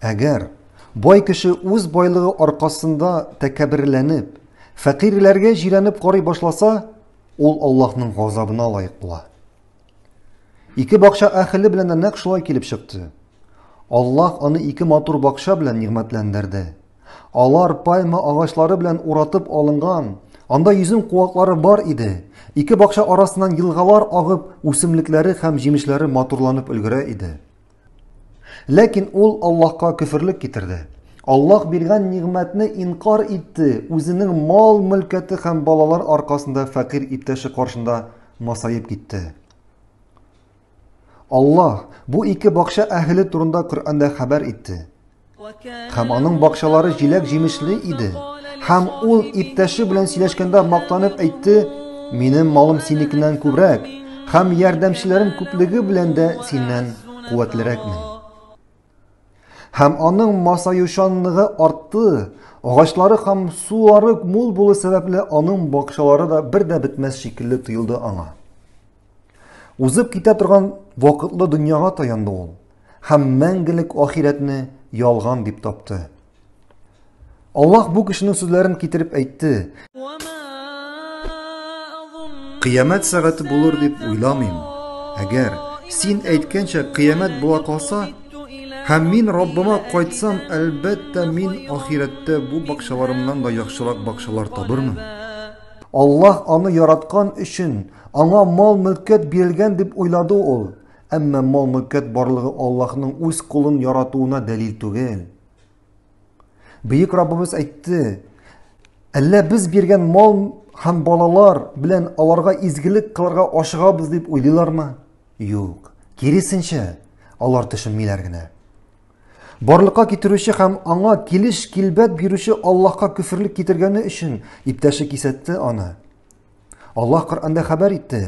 Әгәр бай кеше үз байлыгы аркасында тәкәбберләнеп, фәкыйрьләргә җирәнеп карый башласа, ул Аллаһның газабына лаек була. Ике бакча әхеле белән дә нәкъ шулай килеп чыкты. Аллаһ аны ике матур бакча белән нигъмәтләндерде. Алар пальма агачлары белән уратып алынган, анда йөзем куаклары бар иде. Ике бакча арасыннан елгалар агып, үсемлекләре һәм җимешләре матурланып өлгерә иде. Ләкин ул Аллаһка көферлек китерде. Аллаһ биргән нигъмәтне инкар итте, үзенең мал-мөлкәте һәм балалар аркасында фәкыйрь иптәше каршында масаеп китте. Аллаһ бу ике бакча әһеле турында Коръәндә хәбәр итте. Һәм аның бакчалары җиләк-җимешле иде. Һәм ул иптәше белән сөйләшкәндә мактанып әйтте, «Минем малым синекеннән күбрәк, һәм ярдәмчеләрем күплеге белән дә синнән куәтлерәкмен». Һәм аның масаючанлыгы артты, агачлары һәм сулары мул булу сәбәпле, аның бакчалары да бер дә бетмәс шикелле тоелды аңа. Узып китә торган вакытлы дөньяга таянды ул һәм мәңгелек ахирәтне ялган дип тапты. Аллаһ бу кешенең сүзләрен китереп әйтте. Кыямәт сәгате булыр дип уйламыйм. Әгәр син әйткәнчә кыямәт була калса, һәм мин Раббыма кайтсам, әлбәттә мин ахирәттә бу бакчаларымнан да яхшырак бакчалар табырмын. Аллаһ аны яраткан өчен, аңа мал-мөлкәт бирелгән дип уйлады ул. Әмма мал-мөлкәт барлыгы Аллаһның үз колын яратуына дәлил түгел. Бөек Раббыбыз әйтте, Әллә без биргән мал һәм балалар белән аларга изгелек кылырга ашыгабыз дип уйлыйлармы? Юк. Киресенчә, алар төшенмиләр генә. Барлыкка китерүче һәм аңа килеш-килбәт бирүче Аллаһка көферлек китергәне өчен иптәше кисәтте аны. Аллаһ Коръәндә хәбәр итте.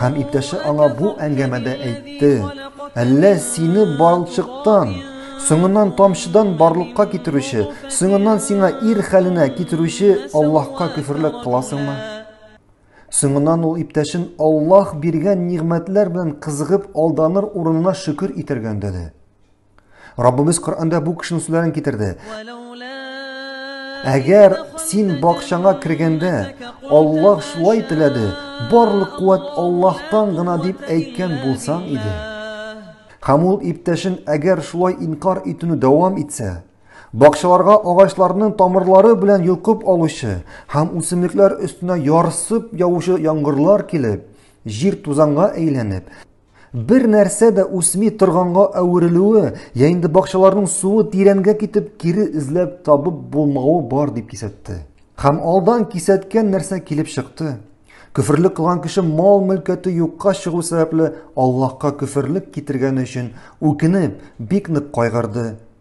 Һәм иптәше аңа бу әңгәмәдә әйтте, Әллә сине балчыктан, соңыннан тамчыдан барлыкка китерүче, соңыннан сиңа ир хәленә китерүче Аллаһка көферлек кыласыңмы? Соңыннан ул иптәшен Аллаһ биргән нигъмәтләр белән кызыгып алданыр урынына шөкер итәргә өндәде. Раббыбыз Коръәндә бу кешенең сүзләрен китерде. Әгәр син бакчаңа кергәндә, Аллаһ шулай теләде, барлык куәт Аллаһтан гына дип әйткән булсаң иде. Һәм ул иптәшен әгәр шулай инкар итүне дәвам итсә, Бакчаларга агачларның тамырлары белән йолкып алучы һәм үсемлекләр өстенә ярсып явучы яңгырлар килеп, җир тузанга әйләнеп, бер нәрсә дә үсми торганга әверелүе, я инде бакчаларның суы тирәнгә китеп кире эзләп табып булмавы бар дип кисәтте. Һәм алдан кисәткән нәрсә килеп чыкты. Көферлек кылган кеше мал-мөлкәте юкка чыгу сәбәпле Аллаһка көферлек китергәне өчен үкенеп, бик нык кайгырды.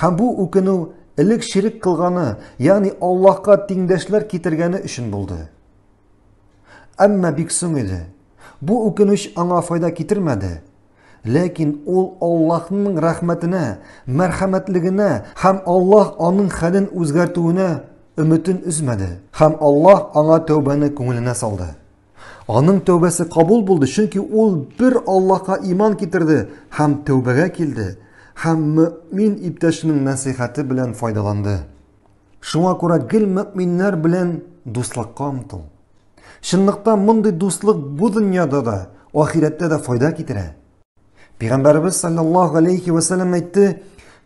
Һәм бу үкенү элек ширек кылганы, ягъни Аллаһка тиңдәшләр китергәне өчен булды. Әмма бик соң иде. Бу үкенүч аңа файда китермәде. Ләкин ул Аллаһның рәхмәтенә, мәрхәмәтлегенә һәм Аллаһ аның хәлен үзгәртүенә өметен өзмәде. Һәм Аллаһ аңа тәүбәне күңеленә салды. Аның тәүбәсе кабул булды, чөнки ул бер Аллаһка иман китерде һәм тәүбәгә килде һәм мөэмин иптәшенең нәсыйхәте белән файдаланды. Шуңа күрә гел мөэминнәр белән дуслыкка омтыл. Чынлыкта мондый дуслык бу дөньяда да, ахирәттә дә файда китерә. Пәйгамбәребез саллаллаһу галәйһи ва сәлләм әйтте,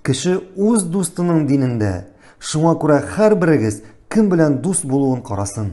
кеше үз дустының динендә, шуңа күрә һәрберегез кем белән дус булуын карасын.